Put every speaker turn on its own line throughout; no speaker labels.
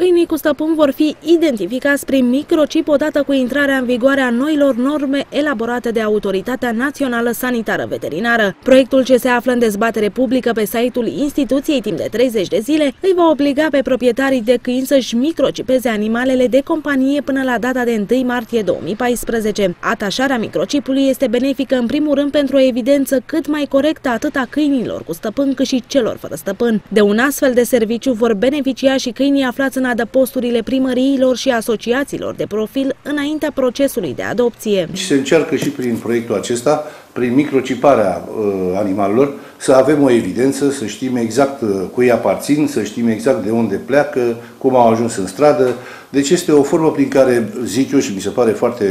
Câinii cu stăpân vor fi identificați prin microchip odată cu intrarea în vigoare a noilor norme elaborate de Autoritatea Națională Sanitară Veterinară. Proiectul ce se află în dezbatere publică pe site-ul instituției timp de 30 de zile îi va obliga pe proprietarii de câini să-și microcipeze animalele de companie până la data de 1 martie 2014. Atașarea microchipului este benefică în primul rând pentru o evidență cât mai corectă atât a câinilor cu stăpân cât și celor fără stăpân. De un astfel de serviciu vor beneficia și câinii aflați în adăposturile primăriilor și asociațiilor de profil înaintea procesului de adopție.
Și se încearcă și prin proiectul acesta, prin microciparea uh, animalelor, să avem o evidență, să știm exact uh, cui aparțin, să știm exact de unde pleacă, cum au ajuns în stradă. Deci este o formă prin care, zic eu și mi se pare foarte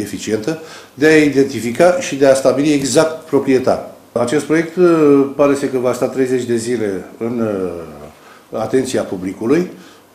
eficientă, de a identifica și de a stabili exact proprietar. Acest proiect uh, pare să că va sta 30 de zile în uh, atenția publicului.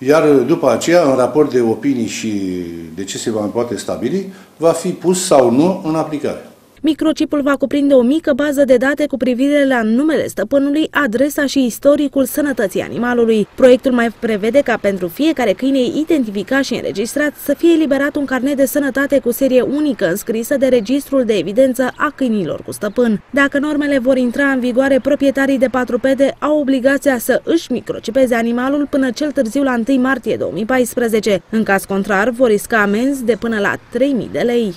Iar după aceea, în raport de opinii și de ce se va poate stabili, va fi pus sau nu în aplicare.
Microchipul va cuprinde o mică bază de date cu privire la numele stăpânului, adresa și istoricul sănătății animalului. Proiectul mai prevede ca pentru fiecare câine identificat și înregistrat să fie eliberat un carnet de sănătate cu serie unică înscrisă de registrul de evidență a câinilor cu stăpân. Dacă normele vor intra în vigoare, proprietarii de patrupede au obligația să își microcipeze animalul până cel târziu la 1 martie 2014. În caz contrar, vor risca amenzi de până la 3.000 de lei.